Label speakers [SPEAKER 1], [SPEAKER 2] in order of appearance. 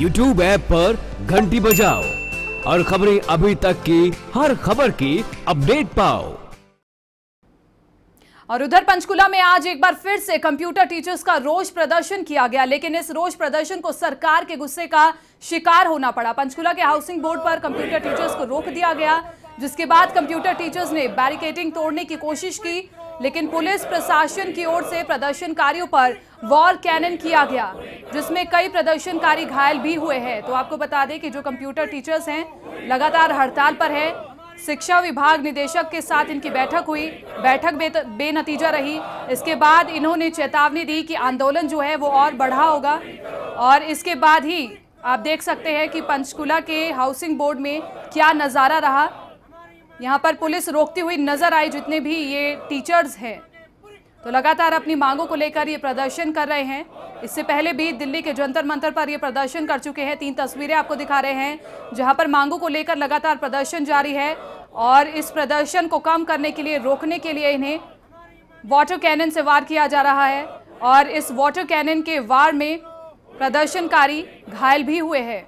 [SPEAKER 1] YouTube app पर घंटी बजाओ और खबरें अभी तक की, हर खबर की अपडेट पाओ।
[SPEAKER 2] और उधर पंचकुला में आज एक बार फिर से कंप्यूटर टीचर्स का रोष प्रदर्शन किया गया, लेकिन इस रोष प्रदर्शन को सरकार के गुस्से का शिकार होना पड़ा। पंचकुला के हाउसिंग बोर्ड पर कंप्यूटर टीचर्स को रोक दिया गया। जिसके बाद कंप्यूटर टीचर्स ने बैरिकेडिंग तोड़ने की कोशिश की लेकिन पुलिस प्रशासन की ओर से प्रदर्शनकारियों पर वॉर कैनन किया गया जिसमें कई प्रदर्शनकारी घायल भी हुए हैं। तो आपको बता दें कि जो कंप्यूटर टीचर्स हैं लगातार हड़ताल पर है। शिक्षा विभाग निदेशक के साथ इनकी बैठक हुई। बैठक बे, बेनतीजा रही। इसके बाद इन्होंने चेतावनी दी कि आंदोलन जो है वो और बढ़ा होगा। और इसके बाद ही आप देख सकते हैं कि पंचकुला के हाउसिंग बोर्ड में क्या नज़ारा रहा। यहाँ पर पुलिस रोकती हुई नज़र आई जितने भी ये टीचर्स हैं। तो लगातार अपनी मांगों को लेकर ये प्रदर्शन कर रहे हैं। इससे पहले भी दिल्ली के जंतर मंतर पर ये प्रदर्शन कर चुके हैं। तीन तस्वीरें आपको दिखा रहे हैं, जहाँ पर मांगों को लेकर लगातार प्रदर्शन जारी है और इस प्रदर्शन को कम करने के लिए, रोकने के लिए इन्हें वाटर कैनन से वार किया जा रहा है और इस वाटर कैनन के वार में प्रदर्शनकारी घायल भी हुए हैं।